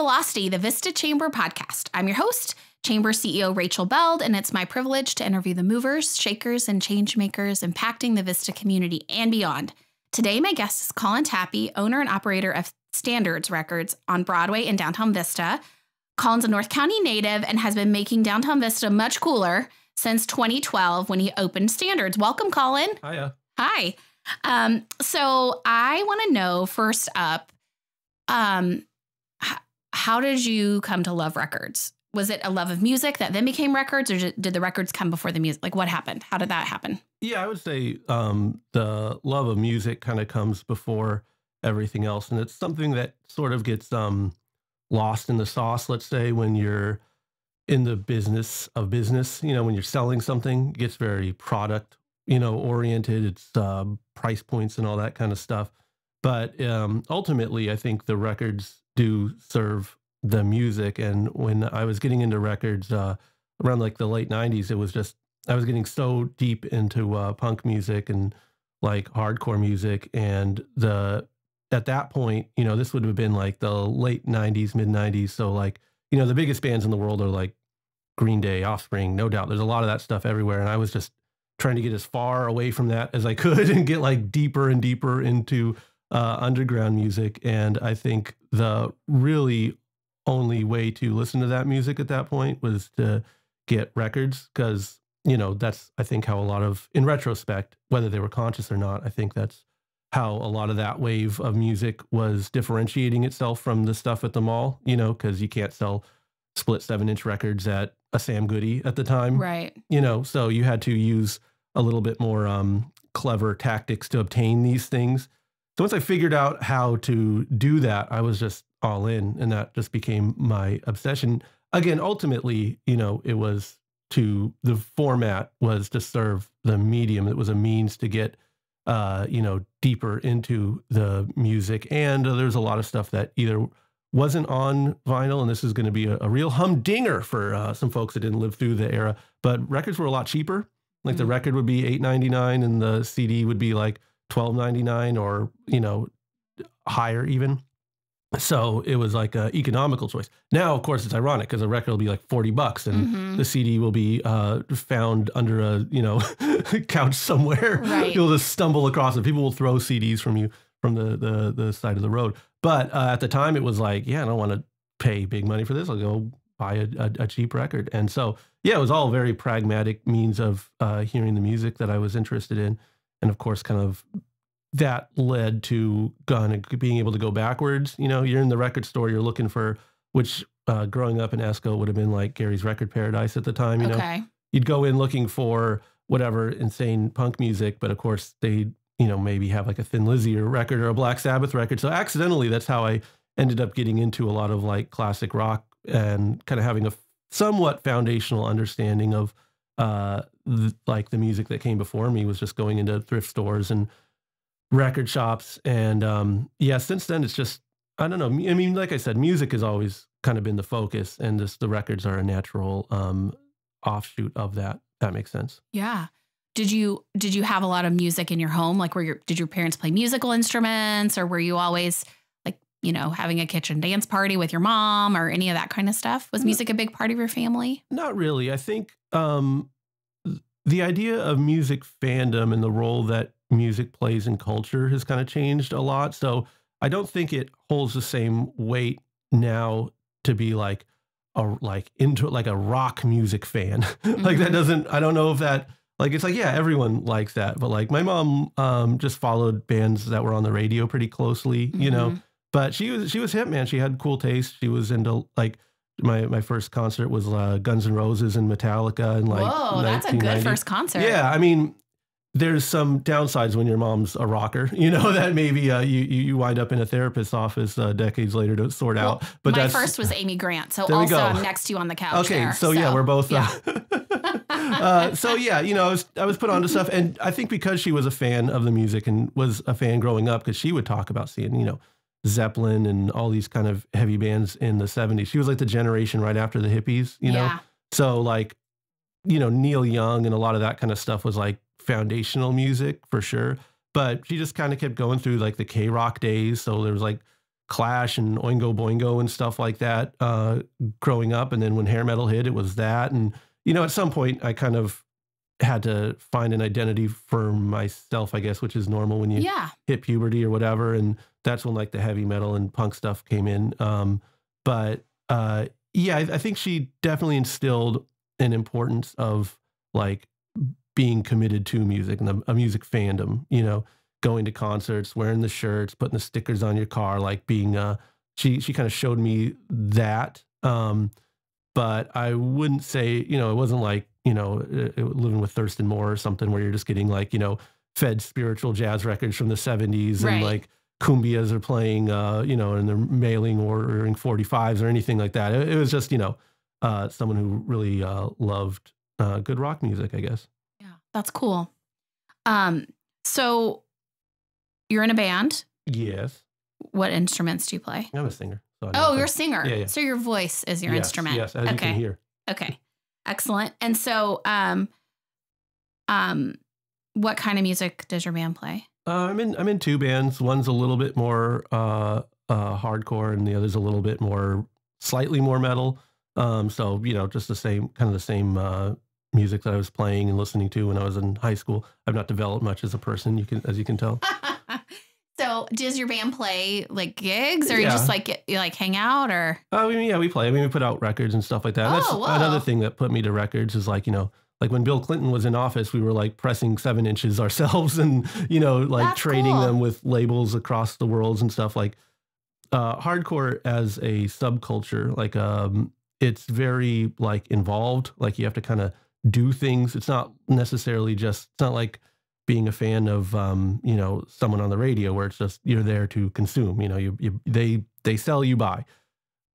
Velocity, the Vista Chamber podcast. I'm your host, Chamber CEO Rachel Beld, and it's my privilege to interview the movers, shakers, and change makers impacting the Vista community and beyond. Today, my guest is Colin Tappe, owner and operator of Standards Records on Broadway in downtown Vista. Colin's a North County native and has been making downtown Vista much cooler since 2012 when he opened Standards. Welcome, Colin. Hiya. Hi. Um, so I want to know first up, um, how did you come to love records? Was it a love of music that then became records, or did the records come before the music? Like, what happened? How did that happen? Yeah, I would say um, the love of music kind of comes before everything else, and it's something that sort of gets um, lost in the sauce. Let's say when you're in the business of business, you know, when you're selling something, it gets very product, you know, oriented. It's uh, price points and all that kind of stuff. But um, ultimately, I think the records do serve the music. And when I was getting into records uh, around like the late '90s, it was just I was getting so deep into uh, punk music and like hardcore music, and the at that point, you know, this would have been like the late '90s, mid '90s. So like, you know, the biggest bands in the world are like Green Day, Offspring, no doubt. There's a lot of that stuff everywhere, and I was just trying to get as far away from that as I could and get like deeper and deeper into uh, underground music. And I think the really only way to listen to that music at that point was to get records because you know that's I think how a lot of in retrospect whether they were conscious or not I think that's how a lot of that wave of music was differentiating itself from the stuff at the mall you know because you can't sell split seven inch records at a Sam Goody at the time Right. you know so you had to use a little bit more um, clever tactics to obtain these things so once i figured out how to do that i was just all in and that just became my obsession. Again ultimately you know it was to the format was to serve the medium. It was a means to get uh you know deeper into the music. And uh, there's a lot of stuff that either wasn't on vinyl and this is going to be a, a real humdinger for uh, some folks that didn't live through the era but records were a lot cheaper. Like the Mhm. record would be 8.99 and the cd would be like 12.99 or you know higher even. So it was like a economical choice. Now of course it's ironic because a record will be like 40 bucks and Mhm. the cd will be uh, found under a you know couch somewhere. Right. you'll just stumble across it. People will throw cds from you from the the, the side of the road. But uh, at the time it was like yeah i don't want to pay big money for this. I'll go buy a, a, a cheap record. And so yeah it was all very pragmatic means of uh, hearing the music that i was interested in and of course kind of that led to of being able to go backwards you know you're in the record store you're looking for which uh, growing up in esco would have been like gary's record paradise at the time you know Okay. you'd go in looking for whatever insane punk music, but of course they, you know, maybe have like a Thin Lizzy or record or a Black Sabbath record. So accidentally, that's how I ended up getting into a lot of like classic rock and kind of having a somewhat foundational understanding of uh th- like the music that came before me was just going into thrift stores and record shops and um yeah since then it's just i don't know i mean like i said music has always kind of been the focus and this the records are a natural um offshoot of that. That makes sense. Yeah. Did you did you have a lot of music in your home? Like, were your did your parents play musical instruments, or were you always like you know having a kitchen dance party with your mom, or any of that kind of stuff? Was music a big part of your family? Not really. I think um, the idea of music fandom and the role that music plays in culture has kind of changed a lot. So I don't think it holds the same weight now to be like a like into like a rock music fan. like that Mhm. doesn't. I don't know if that. Like it's like yeah, everyone likes that, but like my mom um, just followed bands that were on the radio pretty closely, you know. Mhm. But she was she was hip, man. She had cool taste. She was into like my my first concert was uh, Guns N' Roses and Metallica and like Whoa, that's a good first concert. Yeah, I mean, there's some downsides when your mom's a rocker. You know that maybe uh, you you wind up in a therapist's office uh, decades later to sort Well, out. But my first was Amy Grant, so also. I'm next to you on the couch. okay. there, so, yeah, we're both. Uh, yeah. uh, so yeah, you know, I was I was put onto stuff, and I think because she was a fan of the music and was a fan growing up, because she would talk about seeing you know Zeppelin and all these kind of heavy bands in the '70s. She was like the generation right after the hippies, you know. yeah. So like, you know, Neil Young and a lot of that kind of stuff was like foundational music for sure. But she just kind of kept going through like the KROQ days. So there was like Clash and Oingo Boingo and stuff like that uh, growing up. And then when hair metal hit, it was that. And you know, at some point, I kind of had to find an identity for myself, I guess, which is normal when you Yeah. hit puberty or whatever. And that's when like the heavy metal and punk stuff came in. Um, but uh, yeah, I, I think she definitely instilled an importance of like being committed to music and a, a music fandom, you know, going to concerts, wearing the shirts, putting the stickers on your car, like being uh she she kind of showed me that. Um, but I wouldn't say, you know, it wasn't like, you know, uh, uh, living with Thurston Moore or something where you're just getting like, you know, fed spiritual jazz records from the 70s Right. and like cumbias are playing, uh, you know, and they're mailing or ordering 45s or anything like that. It, it was just, you know, uh, someone who really uh, loved uh, good rock music, I guess. Yeah. That's cool. Um, so you're in a band. Yes. What instruments do you play? I'm a singer. So Oh, you're a singer. Yeah, yeah. So your voice is your Yes, instrument. Yes, as you okay. can hear. Okay. Excellent. And so um um what kind of music does your band play? Uh, I'm in I'm in two bands. One's a little bit more uh, uh, hardcore, and the other's a little bit more, slightly more metal. Um, so you know, just the same kind of the same uh, music that I was playing and listening to when I was in high school. I've not developed much as a person. You can, as you can tell. so does your band play like gigs or you just like you like hang out or I mean, yeah, we play. I mean, we put out records and stuff like that. And That's Oh, whoa. another thing that put me to records is like you know. Like when Bill Clinton was in office, we were like pressing seven inches ourselves and, you know, like That's trading cool. them with labels across the worlds and stuff. Like uh, hardcore as a subculture, like um, it's very like involved. Like you have to kind of do things. It's not necessarily just. It's not like being a fan of um, you know someone on the radio where it's just you're there to consume. You know, you, you they they sell you buy.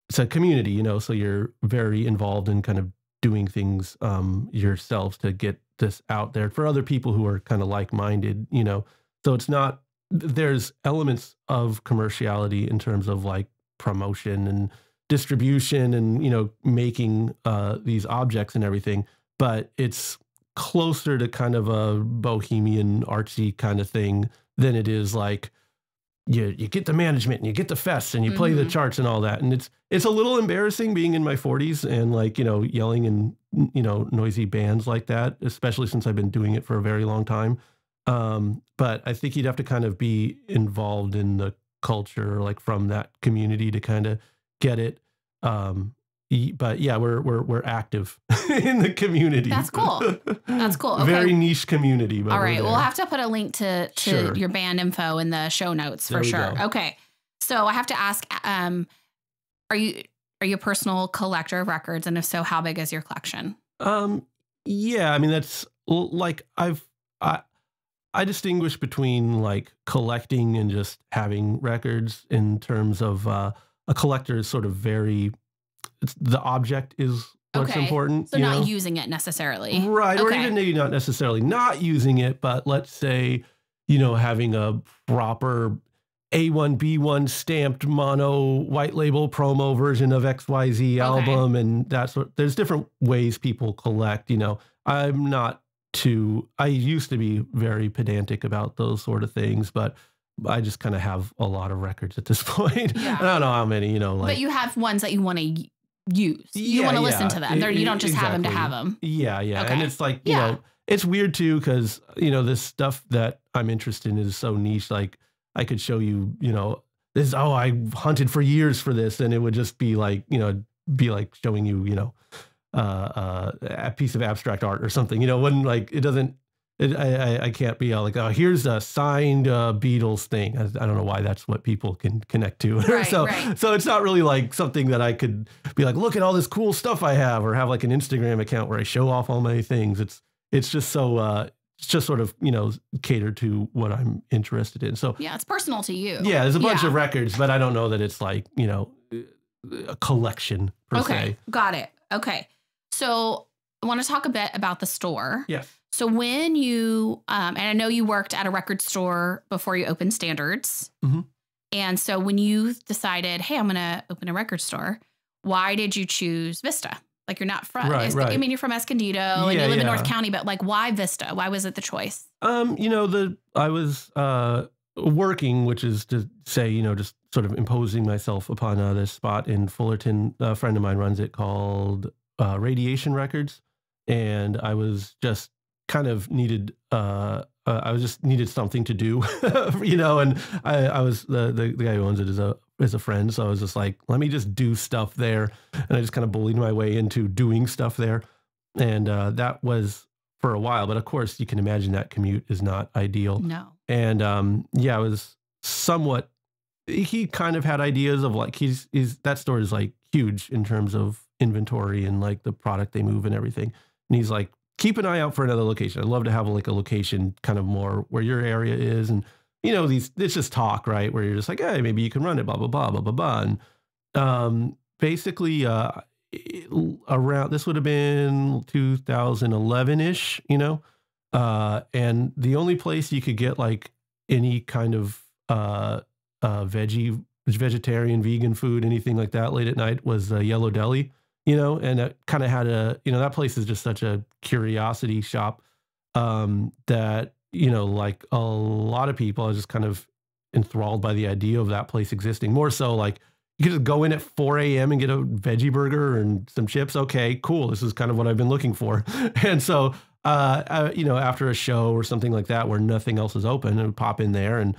It's a community, you know, so you're very involved in kind of doing things um, yourselves to get this out there for other people who are kind of like minded. You know, so it's not there's elements of commerciality in terms of like promotion and distribution and you know making uh, these objects and everything but it's closer to kind of a bohemian artsy kind of thing than it is like you you get the management and you get the fests and you play the Mhm. charts and all that. And it's it's a little embarrassing being in my 40s and like you know yelling in you know noisy bands like that especially since I've been doing it for a very long time. Um but I think you'd have to kind of be involved in the culture like from that community to kind of get it. Um but yeah we're we're we're active in the community That's cool. That's cool. Okay. very niche community but all right we'll have to put a link to to Sure. your band info in the show notes for sure go. okay so i have to ask um are you are you a personal collector of records and if so how big is your collection Um, yeah, I mean that's like I've I I distinguish between like collecting and just having records in terms of uh, a collector is sort of very the object is what's Okay. important. so not know? using it necessarily right, or Okay. even maybe not necessarily not using it, but let's say you know having a proper A1B1 stamped mono white label promo version of XYZ album and that's what there's different ways people collect, you know. I'm not too I used to be very pedantic about those sort of things, but I just kind of have a lot of records at this point. Yeah. I don't know how many, you know, like but you have ones that you want to use you Yeah, want to listen to them They're, you don't just have them to have them Yeah, yeah. And it's like, you Yeah. know, it's weird too because, you know, this stuff that I'm interested in is so niche. Like, I could show you, you know, this, oh, I hunted for years for this. And it would just be like, you know, be like showing you, you know, uh, uh, a piece of abstract art or something, you know, when like it doesn't, it, I, I, I can't be all like, oh, here's a signed uh, Beatles thing. I, I don't know why that's what people can connect to. Right, so, right. so it's not really like something that I could be like, look at all this cool stuff I have, or have like an Instagram account where I show off all my things. It's it's just so uh, it's just sort of you know catered to what I'm interested in. So yeah it's personal to you yeah, there's a bunch Yeah. of records, but I don't know that it's like you know a collection per okay se. got it okay so i want to talk a bit about the store Yes. So when you, um, and I know you worked at a record store before you opened Standards, Mhm. and so when you decided, hey, I'm going to open a record store, why did you choose Vista? Like you're not from, Right, right. I mean, you're from Escondido and you Yeah, live in North. County, but like why Vista? Why was it the choice? Um, you know, the I was uh working, which is to say, you know, just sort of imposing myself upon uh, this spot in Fullerton. A friend of mine runs it called uh, Radiation Records, and I was just kind of needed. Uh, uh, I was just needed something to do, you know. And I, I was the, the the guy who owns it is a is a friend, so I was just like, let me just do stuff there, and I just kind of bullied my way into doing stuff there, and uh, that was for a while. But of course, you can imagine that commute is not ideal. No. And um, yeah, it was somewhat. He kind of had ideas of like he's he's that store is like huge in terms of inventory and like the product they move and everything. And he's like, keep an eye out for another location. I'd love to have like a location kind of more where your area is. And, you know, these, it's just talk, right? Where you're just like, hey, maybe you can run it, blah, blah, blah, blah, blah, blah. And um, basically, uh, around this would have been 2011 ish, you know, uh, and the only place you could get like any kind of uh, uh, veggie, vegetarian, vegan food, anything like that late at night was uh, Yellow Deli you know, and it kind of had a, you know, that place is just such a curiosity shop um, that, you know, like a lot of people are just kind of enthralled by the idea of that place existing. More so like you could just go in at 4 a.m. and get a veggie burger and some chips. Okay, cool. This is kind of what I've been looking for. and so, uh, uh, you know, after a show or something like that where nothing else is open, I would pop in there and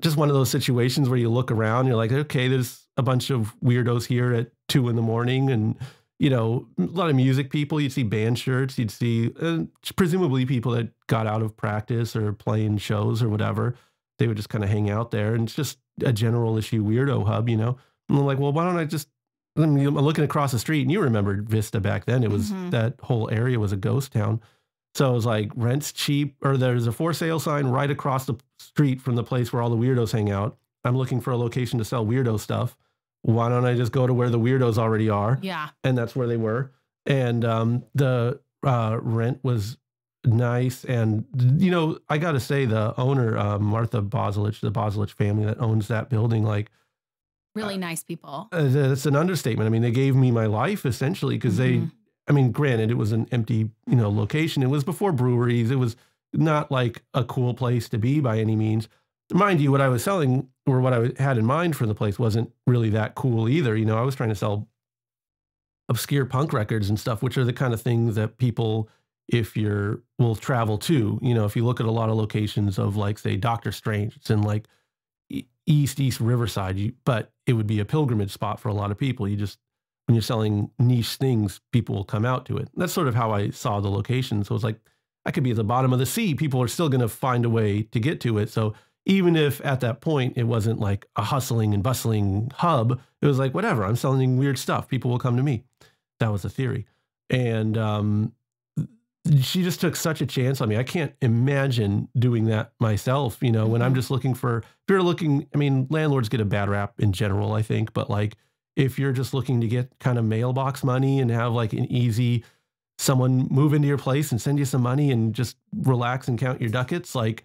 just one of those situations where you look around, you're like, okay, there's a bunch of weirdos here at two in the morning, and you know, a lot of music people. You'd see band shirts. You'd see uh, presumably people that got out of practice or playing shows or whatever. They would just kind of hang out there, and it's just a general issue weirdo hub, you know. And I'm like, well, why don't I just? I'm looking across the street, and you remember Vista back then. It was mm-hmm. that whole area was a ghost town. So it was like rent's cheap, or there's a for sale sign right across the street from the place where all the weirdos hang out. I'm looking for a location to sell weirdo stuff. Why don't I just go to where the weirdos already are? Yeah. And that's where they were. And um, the uh, rent was nice. And, you know, I got to say, the owner, uh, Martha Bozilich, the Bozilich family that owns that building, like, really uh, nice people. Uh, it's an understatement. I mean, they gave me my life essentially because mm-hmm. they I mean, granted, it was an empty, you know, location. It was before breweries. It was not like a cool place to be by any means. Mind you, what I was selling or what I had in mind for the place wasn't really that cool either. You know, I was trying to sell obscure punk records and stuff, which are the kind of things that people, if you're, will travel to. You know, if you look at a lot of locations of like, say, Doctor Strange, it's in like East East Riverside, you, but it would be a pilgrimage spot for a lot of people. You just when you're selling niche things, people will come out to it. That's sort of how I saw the location. So it's like I could be at the bottom of the sea. People are still going to find a way to get to it. So even if at that point it wasn't like a hustling and bustling hub, it was like, whatever, I'm selling weird stuff. People will come to me. That was the theory. And um, she just took such a chance on me. I can't imagine doing that myself, you know, when I'm mm-hmm. just looking for, if you're looking, I mean, landlords get a bad rap in general, I think, but like, if you're just looking to get kind of mailbox money and have like an easy someone move into your place and send you some money and just relax and count your ducats like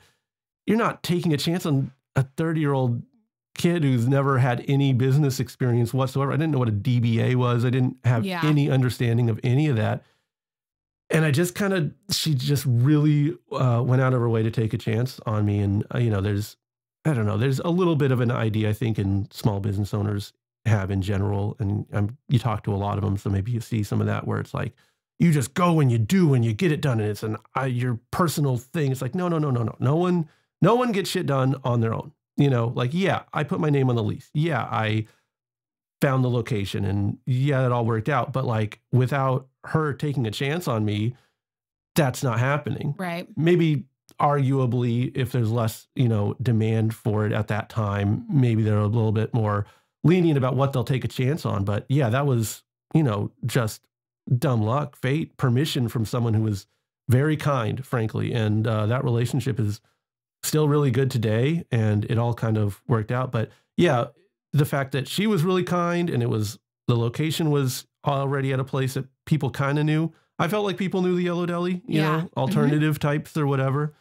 you're not taking a chance on a 30 year old kid who's never had any business experience whatsoever i didn't know what a dba was i didn't have yeah. any understanding of any of that and i just kind of she just really uh, went out of her way to take a chance on me and uh, you know there's i don't know there's a little bit of an idea i think in small business owners have in general. And um, you talk to a lot of them, so maybe you see some of that where it's like you just go and you do and you get it done, and it's an uh, your personal thing. It's like no, no, no, no, no. No one, no one gets shit done on their own. You know, like yeah, I put my name on the lease. Yeah, I found the location, and yeah, it all worked out. But like without her taking a chance on me, that's not happening. Right. Maybe arguably if there's less you know demand for it at that time maybe they're a little bit more lenient about what they'll take a chance on. But yeah, that was, you know, just dumb luck, fate, permission from someone who was very kind, frankly. And uh, that relationship is still really good today. And it all kind of worked out. But yeah, the fact that she was really kind and it was the location was already at a place that people kind of knew. I felt like people knew the Yellow Deli, you yeah. know, mm-hmm. alternative mm-hmm. types or whatever.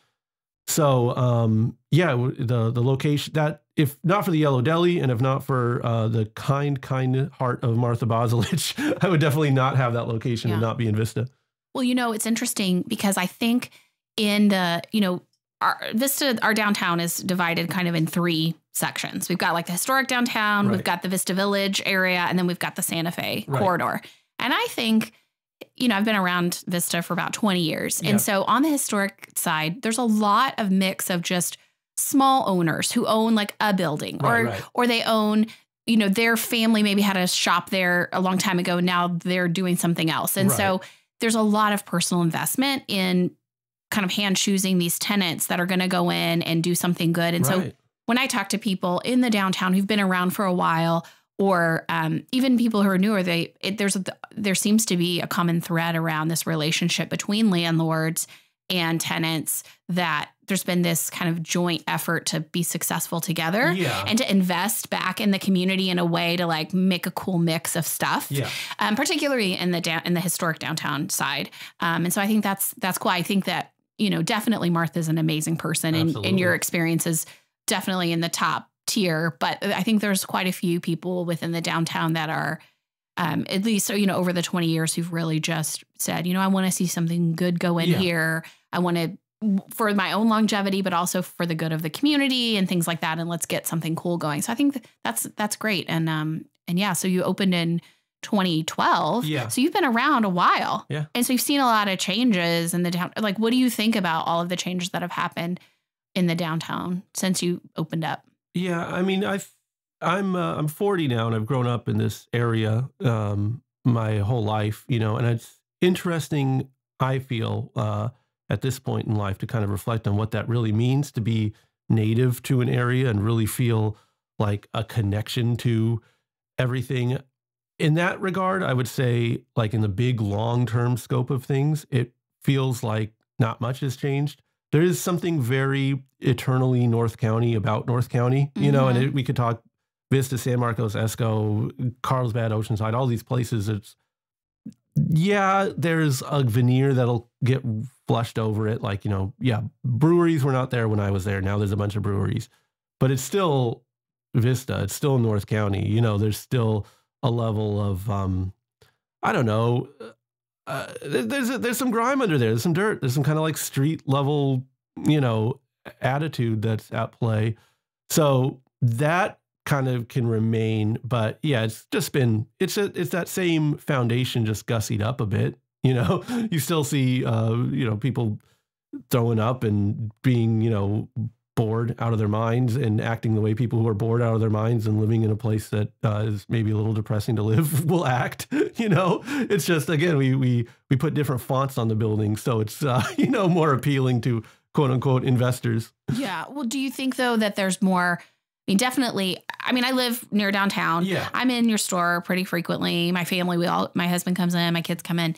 So um, yeah, the the location that if not for the Yellow Deli and if not for uh, the kind kind heart of Martha Bozilich, I would definitely not have that location yeah. and not be in Vista. Well, you know, it's interesting because I think in the you know our Vista, our downtown is divided kind of in three sections. We've got like the historic downtown, Right. we've got the Vista Village area, and then we've got the Santa Fe Right. corridor. And I think, you know, I've been around Vista for about 20 years. And so on the historic side, there's a lot of mix of just small owners who own like a building Right, or or they own you know their family maybe had a shop there a long time ago now they're doing something else and so there's a lot of personal investment in kind of hand choosing these tenants that are going to go in and do something good and so when I talk to people in the downtown who've been around for a while, or um, even people who are newer, they it, there's a, there seems to be a common thread around this relationship between landlords and tenants that there's been this kind of joint effort to be successful together yeah. and to invest back in the community in a way to like make a cool mix of stuff yeah. um, particularly in the down in the historic downtown side. Um, and so I think that's that's cool. I think that you know definitely Martha's an amazing person, and, and your experience is definitely in the top tier. But I think there's quite a few people within the downtown that are. Um, at least, you know, over the 20 years, who've really just said, you know, I want to see something good go in Yeah. here. I want to, for my own longevity, but also for the good of the community and things like that. And let's get something cool going. So I think th- that's that's great. And um and yeah, so you opened in 2012. Yeah. So you've been around a while. Yeah. And so you've seen a lot of changes in the down. Like, what do you think about all of the changes that have happened in the downtown since you opened up? Yeah, I mean, I've I'm uh, I'm 40 now, and I've grown up in this area um, my whole life, you know, and it's interesting. I feel uh, at this point in life to kind of reflect on what that really means to be native to an area and really feel like a connection to everything. In that regard, I would say, like in the big long term scope of things, it feels like not much has changed. There is something very eternally North County about North County, you know, and Mhm. it, we could talk Vista, San Marcos, Esco, Carlsbad, Oceanside, all these places. It's yeah, there's a veneer that'll get flushed over it. Like, you know, yeah, breweries were not there when I was there. Now there's a bunch of breweries, but it's still Vista. It's still North County. You know, there's still a level of, um, I don't know. Uh, there's there's some grime under there. There's some dirt. There's some kind of like street level, you know, attitude that's at play. So that kind of can remain, but yeah, it's just been it's a, it's that same foundation just gussied up a bit. You know, you still see uh, you know people throwing up and being you know bored out of their minds and acting the way people who are bored out of their minds and living in a place that uh, is maybe a little depressing to live will act. You know, it's just again we we we put different fonts on the building, so it's uh, you know more appealing to quote unquote investors. Yeah. Well, do you think though that there's more? I mean, definitely. I mean, I live near downtown. Yeah. I'm in your store pretty frequently. My family, we all, my husband comes in, my kids come in.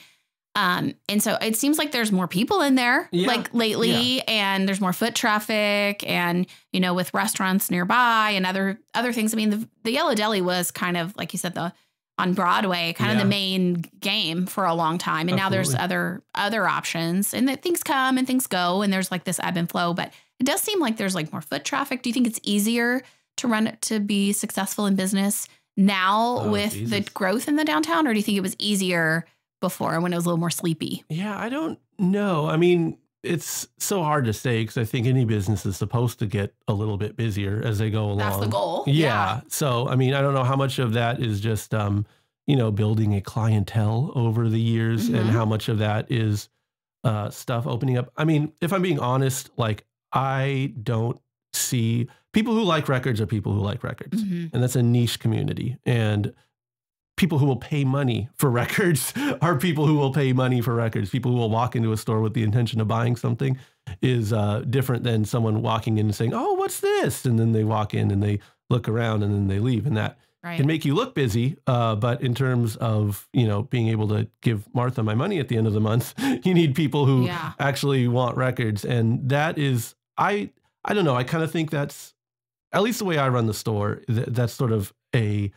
Um, and so it seems like there's more people in there Yeah. like lately and there's more foot traffic and, you know, with restaurants nearby and other, other things. I mean, the, the Yellow Deli was kind of, like you said, the, on Broadway, kind of the main game for a long time. And now there's other, other options and that things come and things go and there's like this ebb and flow, but it does seem like there's like more foot traffic. Do you think it's easier to run it to be successful in business now Oh, with the growth in the downtown, or do you think it was easier before when it was a little more sleepy? Yeah, I don't know. I mean, it's so hard to say because I think any business is supposed to get a little bit busier as they go along. That's the goal. Yeah. So, I mean, I don't know how much of that is just, um, you know, building a clientele over the years Mhm. and how much of that is uh, stuff opening up. I mean, if I'm being honest, like, I don't see people who like records are people who like records Mhm. and that's a niche community and people who will pay money for records are people who will pay money for records. People who will walk into a store with the intention of buying something is uh, different than someone walking in and saying oh what's this? And then they walk in and they look around and then they leave. And that Right. can make you look busy uh, but in terms of you know being able to give martha my money at the end of the month you need people who Yeah. actually want records. And that is i i don't know. I kind of think that's at least the way i run the store th- that's sort of a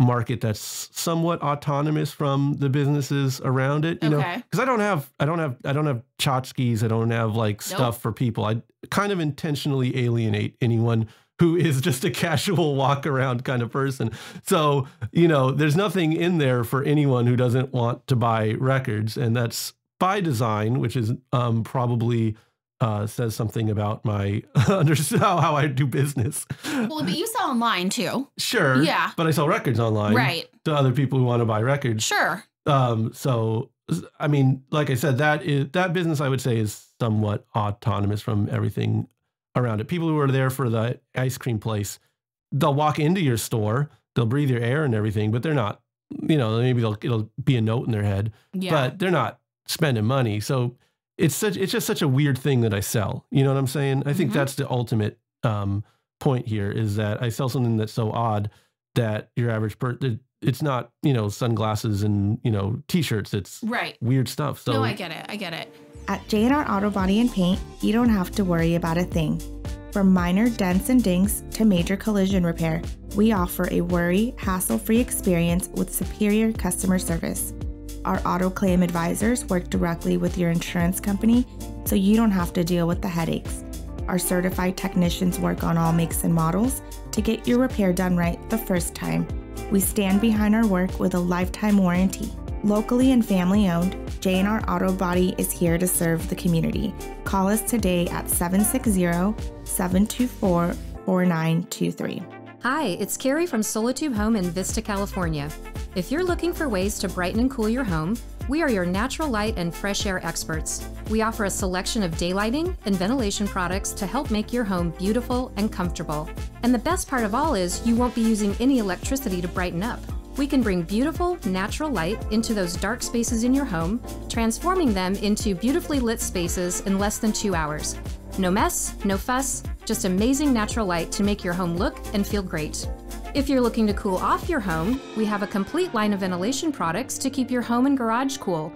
market that's somewhat autonomous from the businesses around it you know? Because i don't have i don't have i don't have tchotchkes i don't have like stuff for people. I kind of intentionally alienate anyone who is just a casual walk around kind of person. So you know there's nothing in there for anyone who doesn't want to buy records and that's by design which is um, probably uh, says something about my how, how I do business. Well, but you sell online too. Sure. Yeah. But I sell records online. Right. To other people who want to buy records. Sure. Um, so I mean, like I said, that is that business I would say is somewhat autonomous from everything around it. People who are there for the ice cream place, they'll walk into your store, they'll breathe your air and everything, but they're not, you know, maybe they'll it'll be a note in their head, Yeah. but they're not spending money. So it's such it's just such a weird thing that I sell. You know what I'm saying? I think Mhm. that's the ultimate um, point here is that I sell something that's so odd that your average person it's not you know sunglasses and you know t-shirts. It's right. weird stuff. So no, I get it. I get it. At J&R Auto Body and Paint, you don't have to worry about a thing. From minor dents and dings to major collision repair, we offer a worry, hassle-free experience with superior customer service. Our auto claim advisors work directly with your insurance company, so you don't have to deal with the headaches. Our certified technicians work on all makes and models to get your repair done right the first time. We stand behind our work with a lifetime warranty. Locally and family owned, J&R Auto Body is here to serve the community. Call us today at 760-724-4923. Hi, it's Carrie from Solatube Home in Vista, California. If you're looking for ways to brighten and cool your home, we are your natural light and fresh air experts. We offer a selection of daylighting and ventilation products to help make your home beautiful and comfortable. And the best part of all is you won't be using any electricity to brighten up. We can bring beautiful, natural light into those dark spaces in your home, transforming them into beautifully lit spaces in less than two hours. No mess, no fuss, just amazing natural light to make your home look and feel great. If you're looking to cool off your home, we have a complete line of ventilation products to keep your home and garage cool.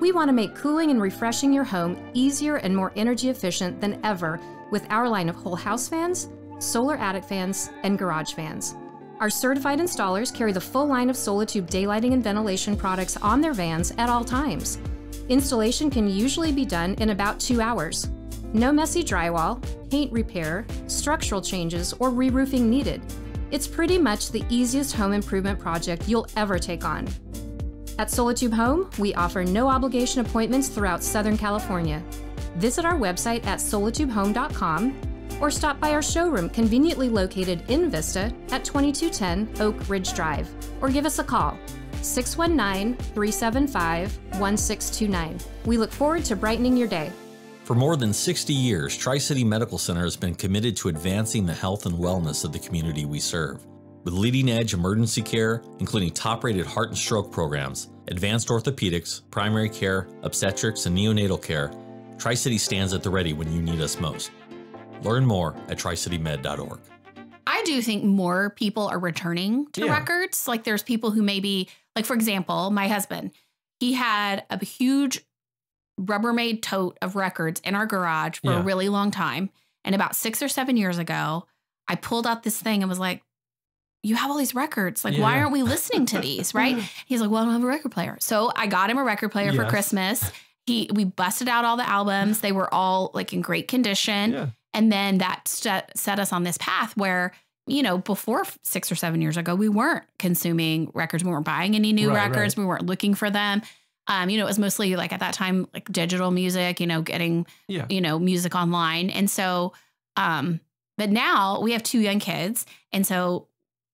We want to make cooling and refreshing your home easier and more energy efficient than ever with our line of whole house fans, solar attic fans, and garage fans. Our certified installers carry the full line of Solatube daylighting and ventilation products on their vans at all times. Installation can usually be done in about two hours. No messy drywall, paint repair, structural changes, or re roofing needed. It's pretty much the easiest home improvement project you'll ever take on. At Solatube Home, we offer no obligation appointments throughout Southern California. Visit our website at solatubehome.com or stop by our showroom conveniently located in Vista at 2210 Oak Ridge Drive or give us a call 619 375 1629. We look forward to brightening your day. For more than 60 years, Tri City Medical Center has been committed to advancing the health and wellness of the community we serve. With leading edge emergency care, including top rated heart and stroke programs, advanced orthopedics, primary care, obstetrics, and neonatal care, Tri City stands at the ready when you need us most. Learn more at tricitymed.org. I do think more people are returning to Yeah. records. Like there's people who maybe, like for example, my husband, he had a huge Rubbermaid tote of records in our garage for Yeah. a really long time. And about six or seven years ago, I pulled out this thing and was like, you have all these records. Like, why aren't we listening to these? Right. He's like, well, I don't have a record player. So I got him a record player for Christmas. He we busted out all the albums. They were all like in great condition. Yeah. And then that set, set us on this path where, you know, before six or seven years ago, we weren't consuming records. We weren't buying any new Right, records. We weren't looking for them. Um, you know, it was mostly like at that time, like digital music, you know, getting, Yeah. you know, music online. And so, um, but now we have two young kids. And so,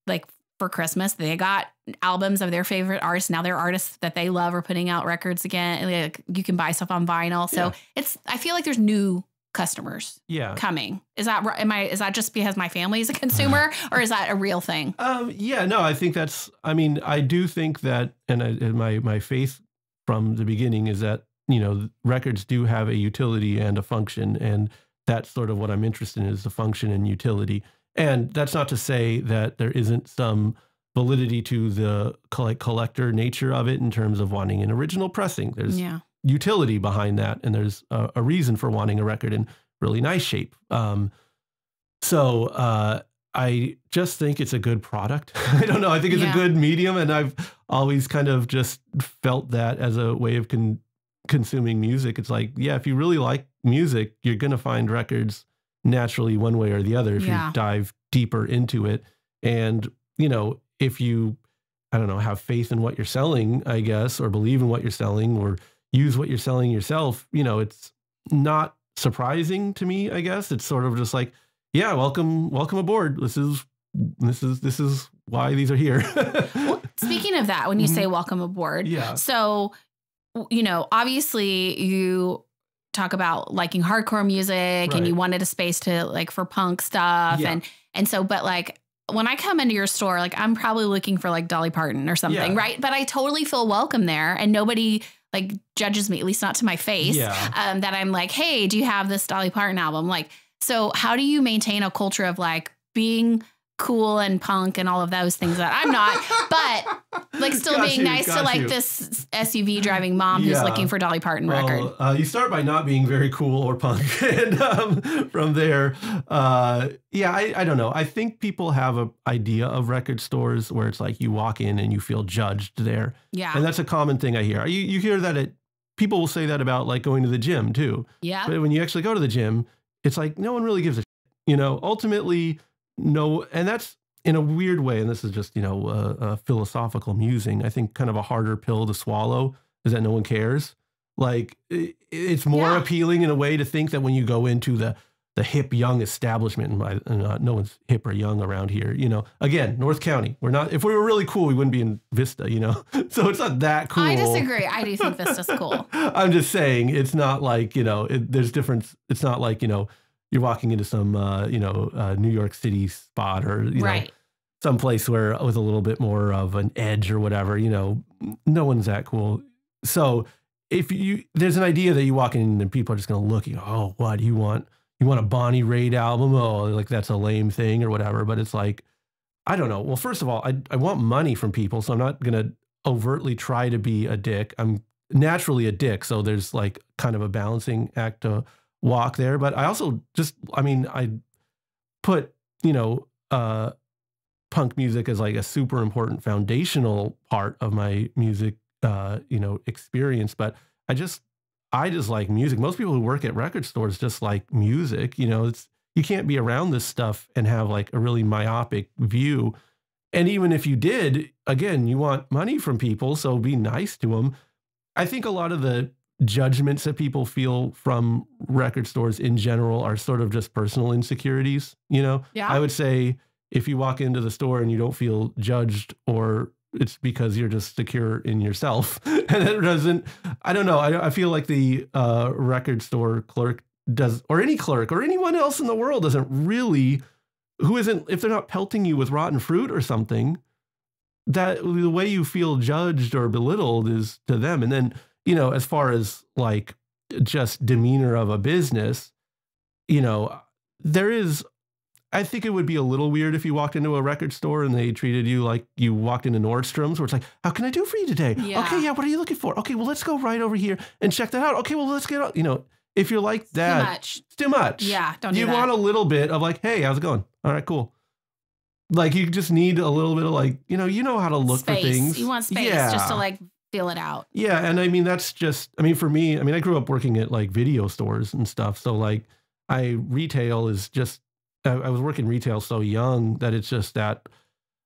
like, for Christmas, they got albums of their favorite artists. Now their artists that they love are putting out records again. and, Like, you can buy stuff on vinyl. So Yeah. it's, I feel like there's new customers Yeah. coming. Is that right? Am I? Is that just because my family is a consumer, or is that a real thing? Um, yeah, no, I think that's. I mean, I do think that, and, I, and my my faith from the beginning is that you know records do have a utility and a function, and that's sort of what I'm interested in is the function and utility. And that's not to say that there isn't some validity to the collector nature of it in terms of wanting an original pressing. There's Yeah. utility behind that, and there's a, a reason for wanting a record in really nice shape. Um, so uh, I just think it's a good product. I don't know. I think it's Yeah. a good medium, and I've always kind of just felt that as a way of con- consuming music. It's like, yeah, if you really like music, you're gonna find records naturally one way or the other if Yeah. you dive deeper into it. And you know, if you I don't know, have faith in what you're selling, I guess, or believe in what you're selling, or use what you're selling yourself, you know, it's not surprising to me. I guess it's sort of just like, yeah, welcome, welcome aboard. This is this is this is why these are here. well, speaking of that, when you say welcome aboard, yeah, so you know, obviously you talk about liking hardcore music and you wanted a space to like for punk stuff Yeah. and and so but like when I come into your store, like I'm probably looking for like Dolly Parton or something, Yeah. right? But I totally feel welcome there and nobody like judges me, at least not to my face. Yeah. Um, that I'm like, hey, do you have this Dolly Parton album? Like, so how do you maintain a culture of like being cool and punk and all of those things that I'm not, but like still Got being you, nice to like you. this SUV driving mom who's looking for Dolly Parton record. Uh, you start by not being very cool or punk, and um, from there, uh, yeah, I, I don't know. I think people have an idea of record stores where it's like you walk in and you feel judged there, Yeah. and that's a common thing I hear. You you hear that it people will say that about like going to the gym too. yeah. But when you actually go to the gym, it's like no one really gives a shit. You know, ultimately, no, and that's in a weird way. And this is just you know a, a philosophical musing. I think kind of a harder pill to swallow is that no one cares. Like it's more Yeah. appealing in a way to think that when you go into the the hip young establishment, and uh, no one's hip or young around here. You know, again, North County. We're not. If we were really cool, we wouldn't be in Vista. You know, so it's not that cool. I disagree. I do think Vista's cool. I'm just saying it's not like you know it, there's difference. It's not like you know you're walking into some uh, you know uh, New York City spot or you know some place where with a little bit more of an edge or whatever. You know, no one's that cool. So if you there's an idea that you walk in and people are just going to look you. Oh, what do you want? You want a Bonnie Raitt album? Oh, like that's a lame thing or whatever. But it's like I don't know. Well, first of all, I I want money from people, so I'm not going to overtly try to be a dick. I'm naturally a dick, so there's like kind of a balancing act to walk there. But I also just, I mean, I put you know uh, punk music as like a super important foundational part of my music, uh, you know, experience. But I just, I just like music. Most people who work at record stores just like music. You know, it's you can't be around this stuff and have like a really myopic view. And even if you did, again, you want money from people, so be nice to them. I think a lot of the judgments that people feel from record stores in general are sort of just personal insecurities. You know, Yeah. I would say if you walk into the store and you don't feel judged or it's because you're just secure in yourself. And it doesn't i don't know i, I feel like the uh, record store clerk does or any clerk or anyone else in the world doesn't really who isn't if they're not pelting you with rotten fruit or something that the way you feel judged or belittled is to them. And then you know as far as like just demeanor of a business you know there is I think it would be a little weird if you walked into a record store and they treated you like you walked into Nordstrom's, where it's like, "How can I do for you today?" Yeah. Okay, yeah. What are you looking for? Okay, well, let's go right over here and check that out. Okay, well, let's get out. You know, if you're like that, Too much. it's too much. Yeah. Don't do you that. want a little bit of like, "Hey, how's it going? All right, cool." Like you just need a little bit of like, you know, you know how to look space. for things. You want space yeah. just to like feel it out. Yeah, and I mean that's just I mean for me, I mean I grew up working at like video stores and stuff, so like I retail is just I, I was working retail so young that it's just that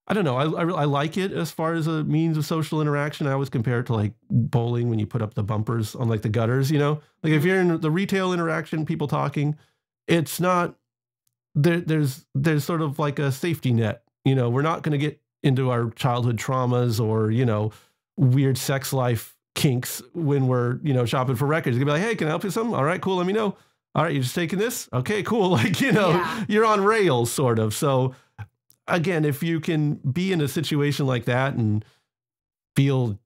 I don't know. I, I I like it as far as a means of social interaction. I always compare it to like bowling when you put up the bumpers on like the gutters, you know? Like if mm-hmm. you're in the retail interaction, people talking, it's not there there's there's sort of like a safety net. You know, we're not going to get into our childhood traumas or, you know, weird sex life kinks when we're, you know, shopping for records. You're gonna be like, hey, can I help you with something? All right, cool, let me know. All right, you're just taking this? Okay, cool. Like, you know, Yeah. you're on rails, sort of. So again, if you can be in a situation like that and feel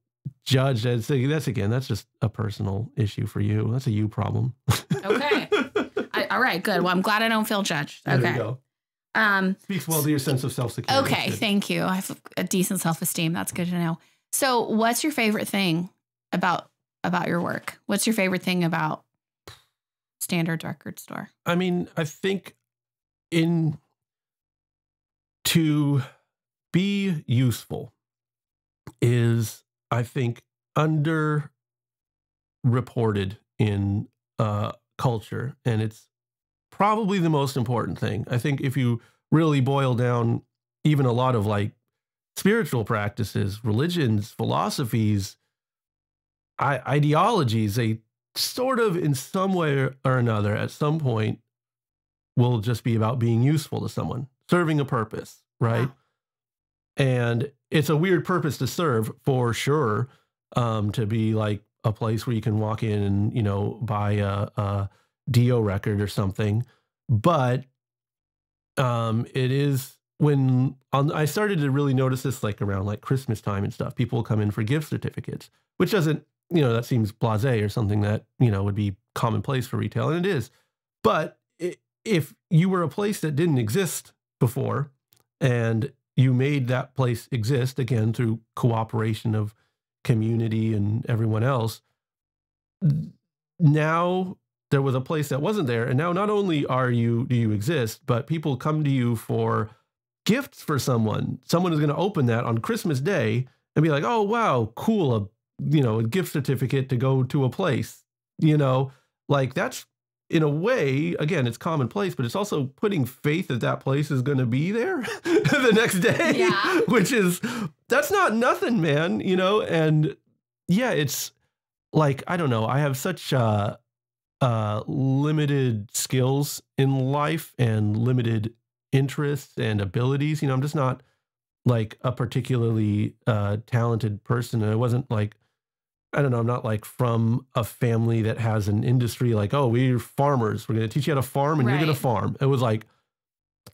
judged, I'd that's again, that's just a personal issue for you. That's a you problem. Okay. I, all right. Good. Well, I'm glad I don't feel judged. There you okay. go. Um. Speaks well to your sense of self security. Okay. Thank you. I have a decent self esteem. That's good to know. So, what's your favorite thing about about your work? What's your favorite thing about Standard Record Store? I mean, I think in to be useful is I think under reported in uh, culture, and it's probably the most important thing. I think if you really boil down even a lot of like spiritual practices, religions, philosophies, I- ideologies, they sort of in some way or another at some point will just be about being useful to someone, serving a purpose, right? Wow. And it's a weird purpose to serve for sure. Um, to be like a place where you can walk in and you know buy a, a Dio record or something, but um, it is when on, I started to really notice this like around like Christmas time and stuff. People come in for gift certificates, which doesn't you know that seems blasé or something that you know would be commonplace for retail, and it is. But if you were a place that didn't exist before and you made that place exist again through cooperation of community and everyone else now there was a place that wasn't there and now not only are you do you exist but people come to you for gifts for someone someone is going to open that on christmas day and be like oh wow cool you know a gift certificate to go to a place you know like that's in a way, again, it's commonplace, but it's also putting faith that that place is going to be there the next day, yeah. which is that's not nothing, man. You know, and yeah, it's like I don't know. I have such uh, uh, limited skills in life and limited interests and abilities. You know, I'm just not like a particularly uh, talented person, and I wasn't like I don't know, I'm not like from a family that has an industry like, oh, we're farmers. We're going to teach you how to farm and right. you're going to farm. It was like,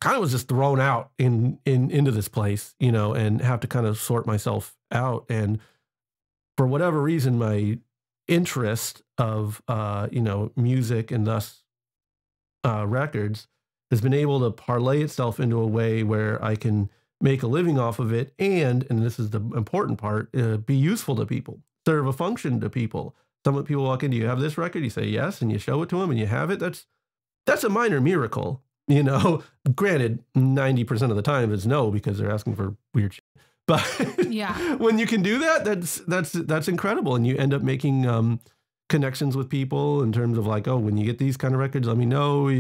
kind of was just thrown out in, in, into this place, you know, and have to kind of sort myself out. And for whatever reason, my interest of, uh, you know, music and thus uh, records has been able to parlay itself into a way where I can make a living off of it and, and this is the important part, uh, be useful to people serve a function to people. Some people walk in, do you have this record? You say yes, and you show it to them, and you have it. That's that's a minor miracle, you know. Granted, ninety percent of the time it's no because they're asking for weird. Shit. But yeah, when you can do that, that's that's that's incredible, and you end up making um, connections with people in terms of like, oh, when you get these kind of records, let me know.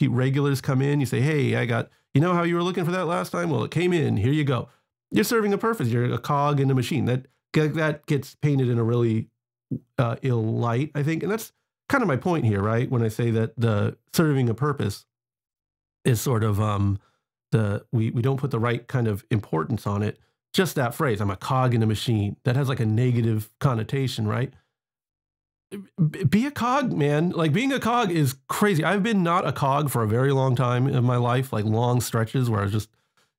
Regulars come in, you say, hey, I got, you know how you were looking for that last time? Well, it came in. Here you go. You're serving a purpose. You're a cog in a machine. That that gets painted in a really uh, ill light, I think. And that's kind of my point here, right? When I say that the serving a purpose is sort of um, the we we don't put the right kind of importance on it. Just that phrase, I'm a cog in a machine, that has like a negative connotation, right? Be a cog, man. Like being a cog is crazy. I've been not a cog for a very long time in my life, like long stretches where I was just,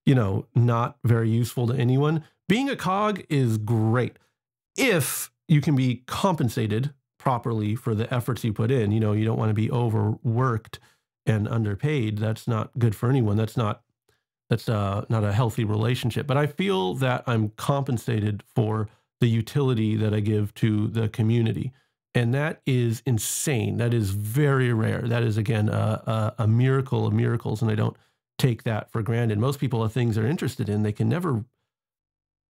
you know, not very useful to anyone being a cog is great if you can be compensated properly for the efforts you put in. You know, you don't want to be overworked and underpaid. That's not good for anyone. That's not that's uh, not a healthy relationship. But I feel that I'm compensated for the utility that I give to the community. And that is insane. That is very rare. That is, again, a, a, a miracle of miracles. And I don't take that for granted. Most people are things they're interested in. They can never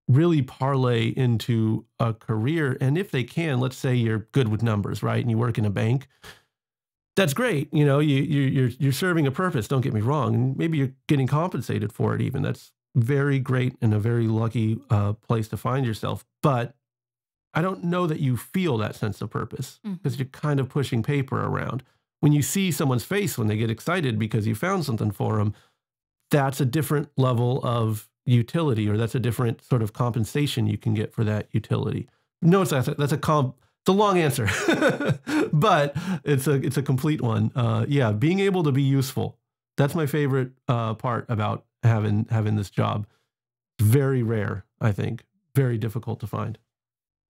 really parlay into a career. And if they can, let's say you're good with numbers, right? And you work in a bank. That's great. You know, you, you you're you're serving a purpose. Don't get me wrong, and maybe you're getting compensated for it. Even that's very great and a very lucky uh, place to find yourself. But I don't know that you feel that sense of purpose because mm-hmm. you're kind of pushing paper around. When you see someone's face when they get excited because you found something for them, that's a different level of utility, or that's a different sort of compensation you can get for that utility. No, it's that's a, that's a comp. It's a long answer, but it's a it's a complete one. Uh, yeah, being able to be useful. That's my favorite uh, part about having having this job. Very rare, I think. Very difficult to find.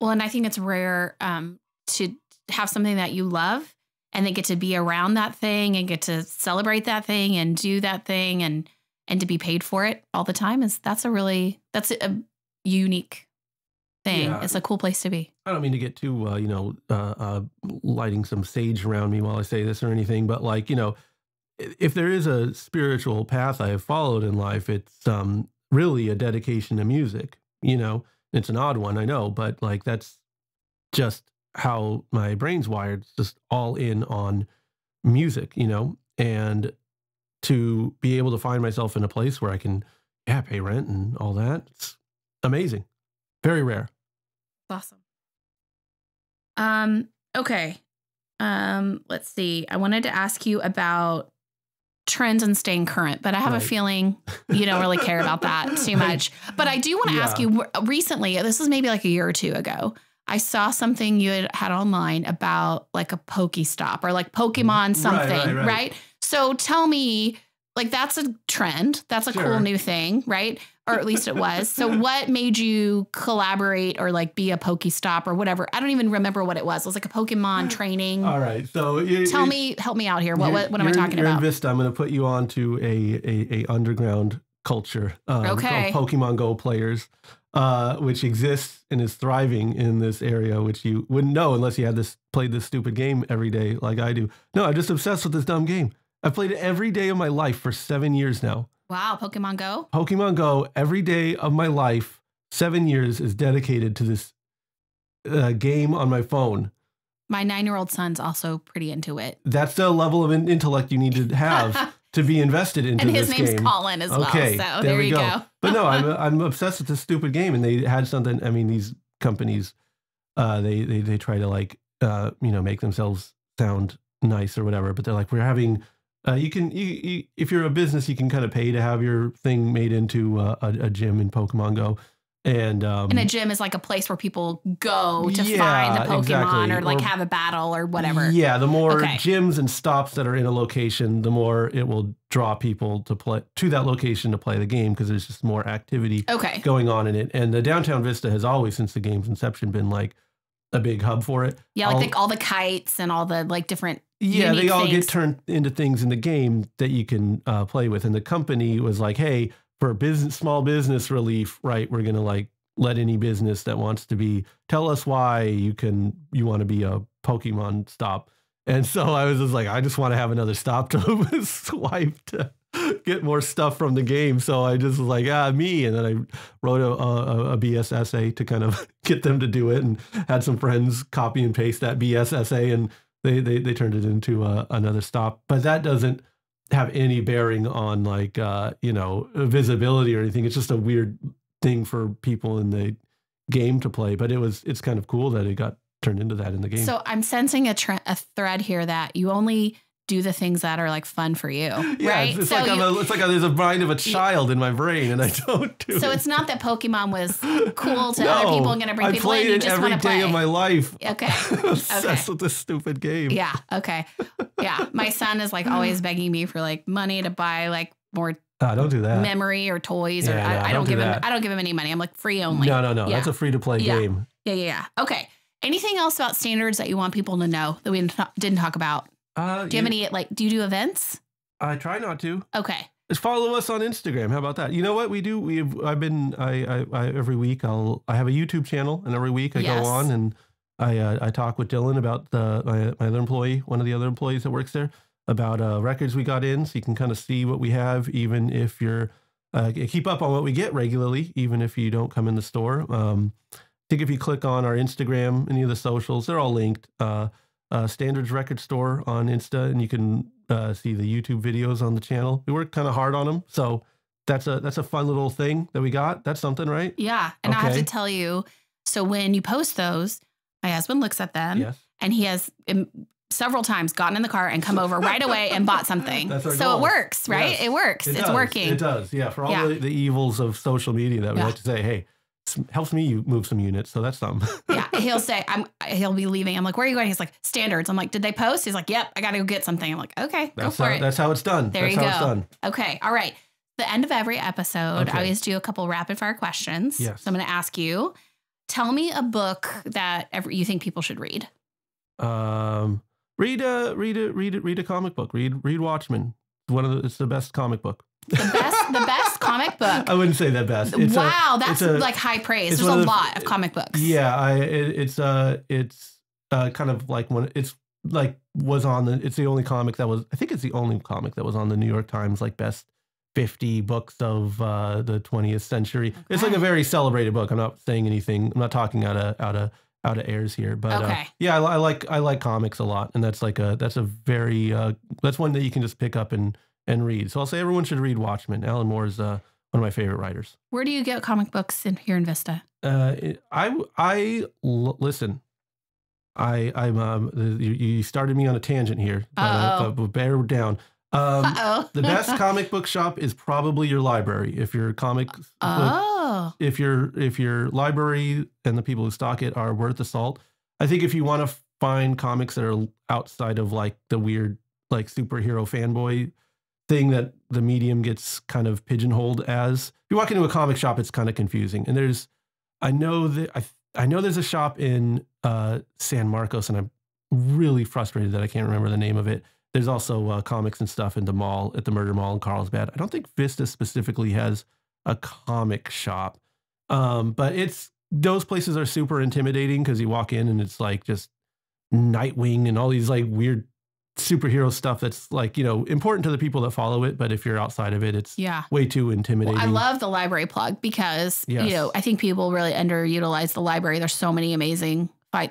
Well, and I think it's rare um, to have something that you love and then get to be around that thing and get to celebrate that thing and do that thing and and to be paid for it all the time is that's a really that's a unique thing. Yeah. It's a cool place to be. I don't mean to get too uh, you know uh, uh, lighting some sage around me while I say this or anything, but like you know, if there is a spiritual path I have followed in life, it's um, really a dedication to music. You know, it's an odd one, I know, but like that's just how my brain's wired. It's just all in on music, you know, and to be able to find myself in a place where I can, yeah, pay rent and all that. It's amazing. Very rare. Awesome. Um, okay. Um, let's see. I wanted to ask you about trends and staying current, but I have Right. a feeling you don't really care about that too much. But I do want to ask you recently, this is maybe like a year or two ago. I saw something you had had online about like a Pokestop or like Pokemon Right, something, right, right, right. So tell me, like that's a trend. That's a cool new thing, right? Or at least it was. So what made you collaborate or like be a Pokestop or whatever? I don't even remember what it was. It was like a Pokemon training. All right. So you, Tell you- me, help me out here. What what, what am I talking about? Vista, I'm going to put you on to a, a, a underground culture um, Okay. of Pokemon Go players, uh, which exists and is thriving in this area, which you wouldn't know unless you had this played this stupid game every day like I do. No, I'm just obsessed with this dumb game. I've played it every day of my life for seven years now. Wow, Pokemon Go. Pokemon Go, every day of my life, seven years is dedicated to this uh, game on my phone. My nine-year-old son's also pretty into it, That's the level of intellect you need to have to be invested into and his name's game. Colin as Okay, well. So there there, we go. go. But no, I'm I'm obsessed with this stupid game, and they had something. I mean, these companies, uh, they they they try to like uh, you know make themselves sound nice or whatever, but they're like, we're having. Uh, you can you, you if you're a business, you can kind of pay to have your thing made into uh, a, a gym in Pokemon Go, and um, and a gym is like a place where people go to Yeah, find the Pokemon exactly. or like Or- have a battle or whatever. Yeah, the more Okay. gyms and stops that are in a location, the more it will draw people to play to that location to play the game because there's just more activity Okay. going on in it. And the downtown Vista has always, since the game's inception, been like a big hub for it. Yeah, like All- the, all the kites and all the like different. Yeah, they all things. get turned into things in the game that you can uh, play with. And the company was like, hey, for business, small business relief, right? We're gonna like let any business that wants to be tell us why you can you want to be a Pokemon stop. And so I was just like, I just want to have another stop to swipe to get more stuff from the game. So I just was like, ah, me. And then I wrote a, a, a BS essay to kind of get them to do it and had some friends copy and paste that BS essay and they they, they turned it into uh, another stop. But that doesn't have any bearing on like uh, you know visibility or anything. It's just a weird thing for people in the game to play. But it was it's kind of cool that it got turned into that in the game. So I'm sensing a, a thread here that you only do the things that are like fun for you, yeah, right? it's, so like I'm you- a, it's like a, there's a mind of a child in my brain, and I don't do so it. it's not that Pokemon was cool to no, other people and going to bring I people in. You it just every day play. of my life. Okay. obsessed Okay. with this stupid game. Yeah. Okay. Yeah. My son is like always begging me for like money to buy like more Ah, don't do that. memory or toys or Yeah, I, no, I don't don't do give him that. I don't give him any money. I'm like free only. no, no, no. Yeah. That's a free to play Yeah. game. Yeah, yeah, yeah. Okay. Anything else about standards that you want people to know that we didn't talk about? Uh, Do you have any like do you do events? I try not to. Okay. Just follow us on Instagram. How about that? You know what we do? We've I've been I, I, I every week I'll I have a YouTube channel and every week I Yes. go on and I uh, I talk with Dylan about the my, my other employee, one of the other employees that works there, about uh, records we got in, so you can kind of see what we have, even if you're uh, keep up on what we get regularly, even if you don't come in the store. Um, I think if you click on our Instagram, any of the socials, they're all linked. Uh, uh, Standards Record Store on Insta, and you can uh, see the YouTube videos on the channel. We work kind of hard on them, so that's a that's a fun little thing that we got. That's something, right? Yeah. And I have to tell you, so when you post those, my husband looks at them yes. and he has um, several times gotten in the car and come over right away and bought something. So goal. it works, right? Yes. It works. It it's does. working. It does. Yeah. For all Yeah. The, the evils of social media that we Yeah. like to say, hey, helps me you move some units, so that's something. yeah, he'll say, "I'm." He'll be leaving. I'm like, "Where are you going?" He's like, "Standards." I'm like, "Did they post?" He's like, "Yep, I got to go get something." I'm like, "Okay, go that's for how, it." that's how it's done. There that's you how it's go. done. Okay, all right. The end of every episode, Okay. I always do a couple rapid fire questions. Yes. So I'm going to ask you, tell me a book that ever you think people should read. Um, read a read a read a, read a comic book. Read read Watchmen. One of the it's the best comic book. The best, the best comic book. I wouldn't say that best. It's a- wow, that's a- like high praise. There's a of lot of comic books. Yeah, I it, it's uh it's uh kind of like one it's like was on the it's the only comic that was I think it's the only comic that was on the New York Times like best 50 books of uh the 20th century. It's like a very celebrated book. I'm not saying anything. I'm not talking out of out of out of airs here, but uh, yeah, I, I like I like comics a lot and that's like a that's a very uh that's one that you can just pick up and and read. So I'll say everyone should read Watchmen. Alan Moore is uh one of my favorite writers. Where do you get comic books in here in Vista? Uh, I I l- listen. I I'm um you, you started me on a tangent here, uh, but, bear down. Um, the best comic book shop is probably your library. If your comic book Oh. if your if your library and the people who stock it are worth the salt, I think if you want to find comics that are outside of like the weird like superhero fanboy thing that the medium gets kind of pigeonholed as, if you walk into a comic shop, it's kind of confusing. And there's, I know that I I know there's a shop in uh, San Marcos, and I'm really frustrated that I can't remember the name of it. There's also uh, comics and stuff in the mall at the Murder Mall in Carlsbad. I don't think Vista specifically has a comic shop. Um, but it's those places are super intimidating because you walk in and it's like just Nightwing and all these like weird superhero stuff that's like, you know, important to the people that follow it. But if you're outside of it, it's Yeah. way too intimidating. Well, I love the library plug because you know I think people really underutilize the library. There's so many amazing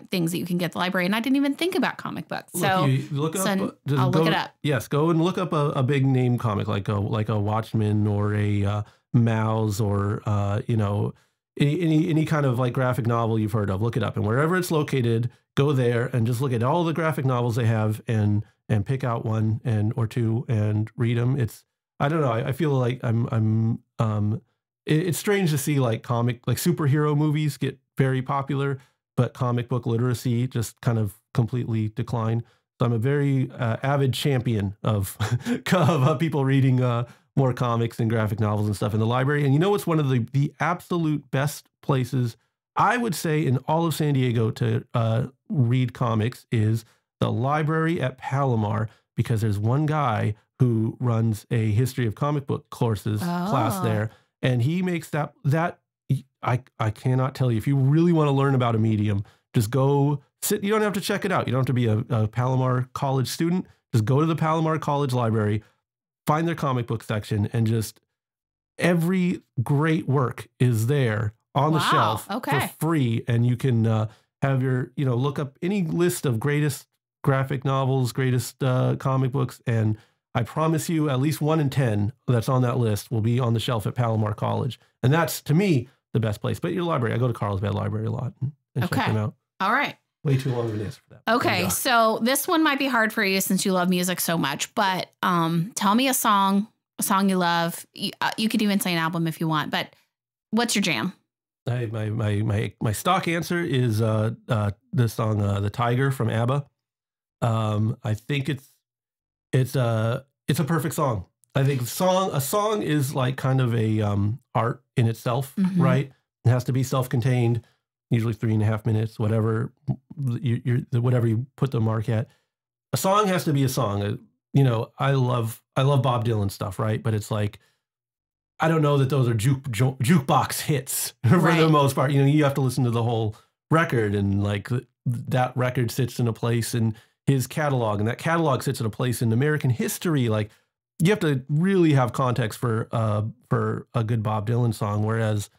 things that you can get at the library, and I didn't even think about comic books. So look, look up. so uh, I'll look it up. Yes, go and look up a, a big name comic like a like a Watchmen or a uh, Mouse or uh, you know any, any any kind of like graphic novel you've heard of. Look it up, and wherever it's located, go there and just look at all the graphic novels they have and and pick out one and or two and read them. It's I don't know. I, I feel like I'm I'm um it- it's strange to see like comic like superhero movies get very popular, but comic book literacy just kind of completely decline. So I'm a very uh, avid champion of of uh, people reading uh, more comics and graphic novels and stuff in the library. And you know what's one of the the absolute best places I would say in all of San Diego to uh, read comics is the library at Palomar because there's one guy who runs a history of comic book courses class Oh. there, and he makes that that I I cannot tell you if you really want to learn about a medium, just go sit. You don't have to check it out. You don't have to be a, a Palomar College student. Just go to the Palomar College Library, find their comic book section, and just every great work is there on the Wow, shelf okay. for free, and you can uh, have your you know look up any list of greatest graphic novels, greatest uh, comic books, and I promise you, at least one in ten that's on that list will be on the shelf at Palomar College, and that's to me the best place. But your library, I go to Carlsbad Library a lot and, and Okay. check them out. all right. Way too long of an answer for that. What do you Okay, so this one might be hard for you since you love music so much, but um, tell me a song, a song you love. You, uh, you could even say an album if you want, but what's your jam? I, my my my my stock answer is uh uh the song uh, "The Tiger" from ABBA. Um, I think it's it's a it's a perfect song. I think song a song is like kind of a um art in itself, Mhm. right? It has to be self-contained, usually three and a half minutes, whatever you, you're whatever you put the mark at. A song has to be a song. Uh, You know, I love I love Bob Dylan stuff, right? But it's like I don't know that those are juke ju- jukebox hits for Right. the most part. You know, you have to listen to the whole record, and like th- that record sits in a place in his catalog, and that catalog sits in a place in American history. Like you have to really have context for uh for a good Bob Dylan song. Whereas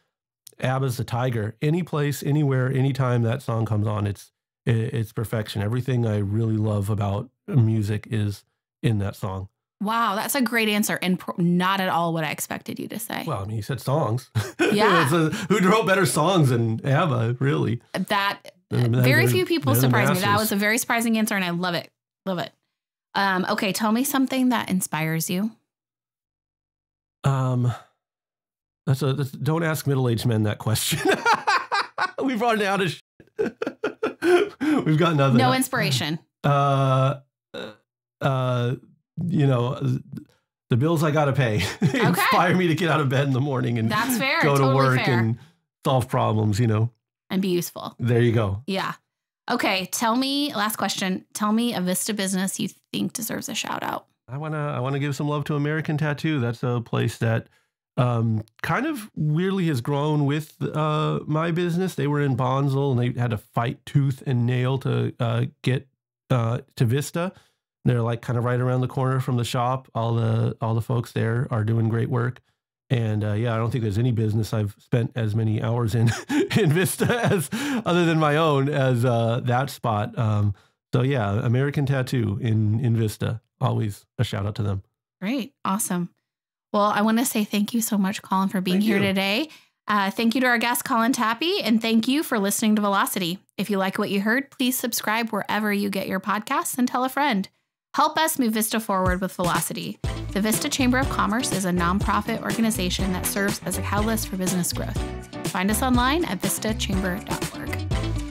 ABBA's "The Tiger," any place, anywhere, anytime that song comes on, it's it's perfection. Everything I really love about music is in that song. Wow, that's a great answer and not at all what I expected you to say. Well, I mean, you said songs. Yeah. A- who wrote better songs than ABBA, really? that They're- very they're- few people surprised me. That was a very surprising answer, and I love it. Love it. Um, okay, tell me something that inspires you. Um, that's a that's, don't ask middle aged men that question. We've run out of. Shit. We've got nothing. No inspiration. uh, uh, you know, the bills I got to pay inspire me to get out of bed in the morning and That's fair. go totally to work fair. and solve problems. You know, and be useful. there you go. Yeah. Okay, tell me, last question. Tell me a Vista business you think deserves a shout out. I wanna I wanna give some love to American Tattoo. That's a place that um, kind of weirdly has grown with uh, my business. They were in Bonsall and they had to fight tooth and nail to uh, get uh, to Vista. They're like kind of right around the corner from the shop. All the all the folks there are doing great work. And uh, yeah, I don't think there's any business I've spent as many hours in in Vista as other than my own as uh, that spot. Um, so yeah, American Tattoo in in Vista. Always a shout out to them. Great. Awesome. Well, I want to say thank you so much, Colin, for being Thank here you. today. Uh, thank you to our guest, Colin Tappe, and thank you for listening to Velocity. If you like what you heard, please subscribe wherever you get your podcasts and tell a friend. Help us move Vista forward with velocity. The Vista Chamber of Commerce is a nonprofit organization that serves as a catalyst for business growth. Find us online at vistachamber.com.